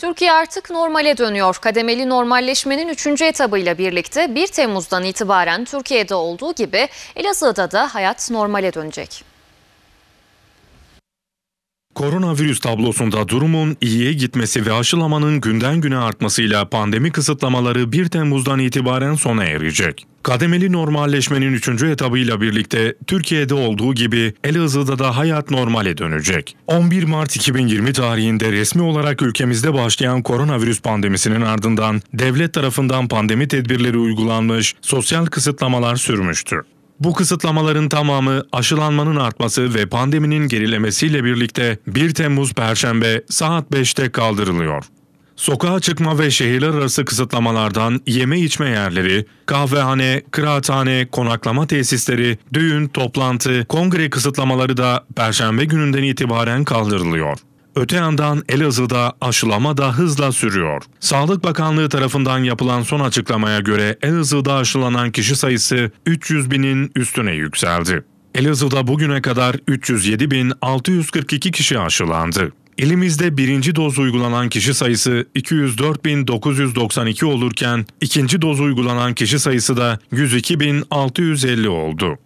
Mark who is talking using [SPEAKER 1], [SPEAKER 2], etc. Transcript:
[SPEAKER 1] Türkiye artık normale dönüyor. Kademeli normalleşmenin 3. etabıyla birlikte 1 Temmuz'dan itibaren Türkiye'de olduğu gibi Elazığ'da da hayat normale dönecek.
[SPEAKER 2] Koronavirüs tablosunda durumun iyiye gitmesi ve aşılamanın günden güne artmasıyla pandemi kısıtlamaları 1 Temmuz'dan itibaren sona erecek. Kademeli normalleşmenin 3. etabıyla birlikte Türkiye'de olduğu gibi Elazığ'da da hayat normale dönecek. 11 Mart 2020 tarihinde resmi olarak ülkemizde başlayan koronavirüs pandemisinin ardından devlet tarafından pandemi tedbirleri uygulanmış, sosyal kısıtlamalar sürmüştür. Bu kısıtlamaların tamamı aşılanmanın artması ve pandeminin gerilemesiyle birlikte 1 Temmuz Perşembe saat 5'te kaldırılıyor. Sokağa çıkma ve şehirler arası kısıtlamalardan yeme içme yerleri, kahvehane, kıraathane, konaklama tesisleri, düğün, toplantı, kongre kısıtlamaları da Perşembe gününden itibaren kaldırılıyor. Öte yandan Elazığ'da aşılama da hızla sürüyor. Sağlık Bakanlığı tarafından yapılan son açıklamaya göre Elazığ'da aşılanan kişi sayısı 300 binin üstüne yükseldi. Elazığ'da bugüne kadar 307.642 kişi aşılandı. İlimizde birinci doz uygulanan kişi sayısı 204.992 olurken ikinci doz uygulanan kişi sayısı da 102.650 oldu.